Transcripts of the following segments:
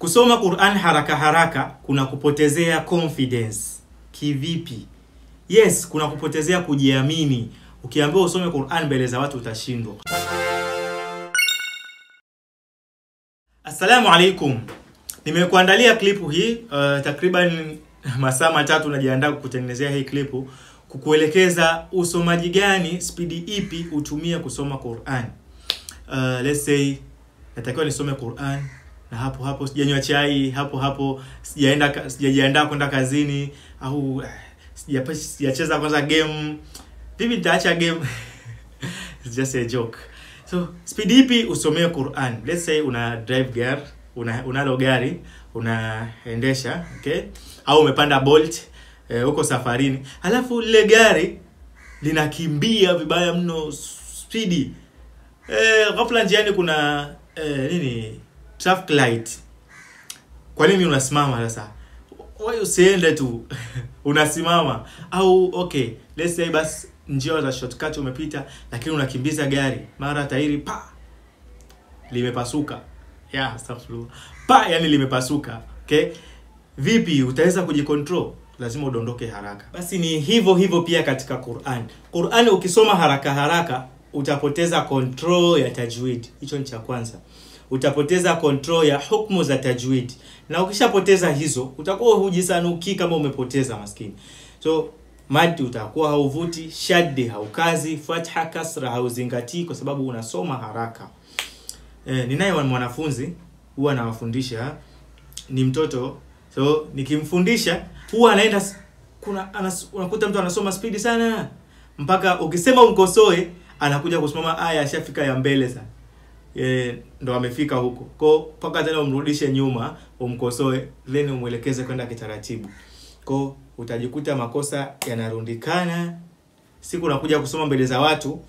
kusoma Qur'an haraka haraka kuna kupotezea confidence. Kivipi? Yes, kuna kupotezea kujiamini. Ukiambiwa usome Qur'an mbele za watu utashindwa. Assalamu alaikum. Nimekuandalia klipu hii uh, takriban masaa matatu najiandaa kukutengenezea hii klipu kukuelekeza usomaji gani, spidi ipi utumie kusoma Qur'an. Uh, let's say natakiwa nisome Qur'an na hapo hapo sijanywa chai, hapo hapo sijaenda sijajiandaa kwenda kazini au sijacheza kwanza game. Vipi nitaacha game? It's just a joke. So, speed ipi usomee Qur'an? Let's say una drive gari, una unalo gari, unaendesha, okay? Au umepanda Bolt, eh, uko safarini. Halafu lile gari linakimbia vibaya mno speedy. Eh, ghafla njiani kuna eh, nini? Traffic light. Kwa nini unasimama sasa? Wewe usiende tu? unasimama au okay, let's say basi njia za shortcut umepita, lakini unakimbiza gari, mara tairi pa limepasuka. Yeah. Pa, yani limepasuka. Okay? Vipi utaweza kujicontrol? Lazima udondoke haraka. Basi ni hivyo hivyo pia katika Qur'an. Qur'an ukisoma haraka haraka utapoteza control ya tajwid. Hicho ni cha kwanza. Utapoteza control ya hukumu za tajwid. Na ukishapoteza hizo, utakuwa hujisanuki kama umepoteza maskini. So madi utakuwa hauvuti, shaddi haukazi, fatha kasra hauzingatii kwa sababu unasoma haraka. E, ninaye wa- mwanafunzi huwa anawafundisha ni mtoto so nikimfundisha huwa anaenda kuna anas, unakuta mtu anasoma spidi sana mpaka ukisema umkosoe anakuja kusimama aya ashafika ya mbele sana. E, ndo amefika huko. Ko mpaka tena umrudishe nyuma umkosoe then umwelekeze kwenda kitaratibu. Ko utajikuta makosa yanarundikana. Siku unakuja kusoma mbele za watu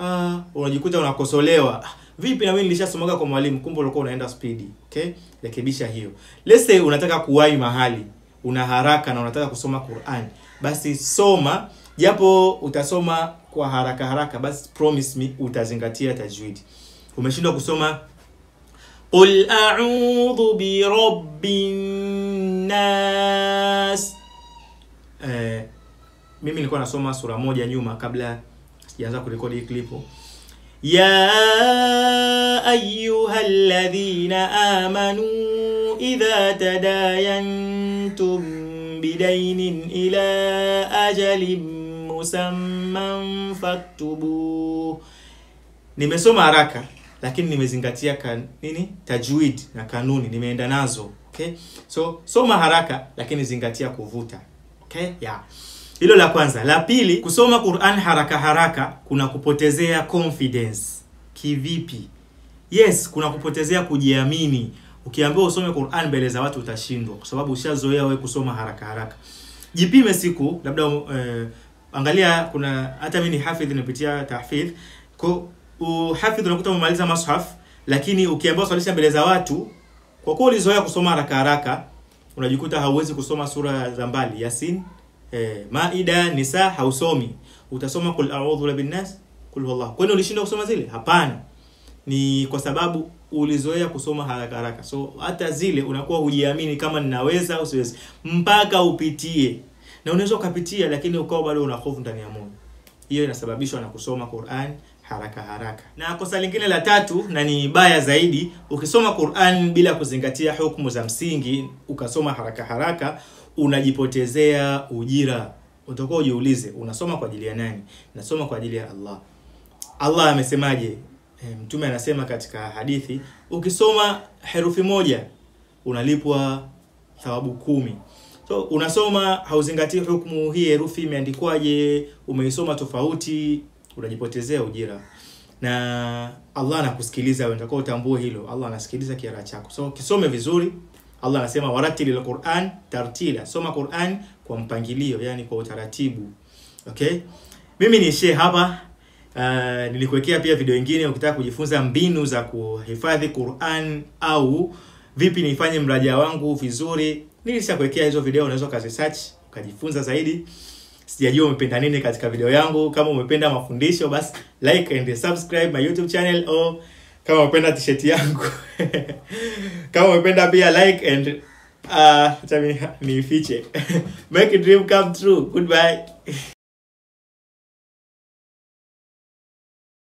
ah, unajikuta unakosolewa. Ah, vipi na mimi nilishasomaga kwa mwalimu kumbe ulikuwa unaenda spidi okay? Rekebisha hiyo. Let's say unataka kuwahi mahali una haraka na unataka kusoma Qur'an basi soma japo utasoma kwa haraka haraka basi promise me utazingatia tajwidi. umeshindwa kusoma qul a'udhu bi rabbin nas eh, mimi nilikuwa nasoma sura moja nyuma kabla sijaanza kurekodi hii klipo. ya ayuha alladhina amanu idha tadayantum bidainin ila ajalin musamman faktubu. Nimesoma haraka lakini nimezingatia kan, nini? Tajwid na kanuni nimeenda nazo okay? So soma haraka lakini zingatia kuvuta okay? Yeah. Hilo la kwanza. La pili kusoma Qur'an haraka haraka kuna kupotezea confidence. Kivipi? Yes kuna kupotezea kujiamini. Ukiambiwa usome Qur'an mbele za watu utashindwa kwa sababu ushazoea wewe kusoma haraka haraka. Jipime siku labda eh, angalia kuna hata mimi ni hafidh nipitia tahfidh. Kwa uhafidh unakuta umemaliza mashaf lakini ukiambiwa swalisha mbele za watu kwa kuwa ulizoea kusoma haraka haraka unajikuta hauwezi kusoma sura za mbali. Yasin eh, maida nisa hausomi. Utasoma kul a'udhu la binnas kul huwallah kwani ulishindwa kusoma zile? Hapana. Ni kwa sababu ulizoea kusoma haraka haraka. So hata zile unakuwa hujiamini kama ninaweza au siwezi. Mpaka upitie na unaweza ukapitia lakini ukawa bado una hofu ndani ya moyo. Hiyo inasababishwa na kusoma Qur'an haraka haraka. Na kosa lingine la tatu na ni baya zaidi ukisoma Qur'an bila kuzingatia hukumu za msingi ukasoma haraka haraka unajipotezea ujira. Utakuwa ujiulize unasoma kwa ajili ya nani? Nasoma kwa ajili ya Allah. Allah amesemaje? E, mtume anasema katika hadithi ukisoma herufi moja unalipwa thawabu kumi so unasoma hauzingatii hukumu hii herufi imeandikwaje umeisoma tofauti unajipotezea ujira. Na Allah anakusikiliza unatakiwa utambue hilo. Allah anasikiliza kiara chako. So kisome vizuri. Allah anasema waratilil Qur'an tartila. Soma Qur'an kwa mpangilio yani kwa utaratibu. Okay? Mimi niishie hapa. Uh, nilikuwekea pia video nyingine ukitaka kujifunza mbinu za kuhifadhi Qur'an au vipi nifanye mraja wangu vizuri nilishakuwekea hizo video unaweza ukazisearch ukajifunza zaidi. Sijajua umependa nini katika video yangu. Kama umependa mafundisho basi like and subscribe my youtube channel or kama umependa t-shirt yangu. Kama umependa pia like and uh, acha ni nifiche make a dream come true. Goodbye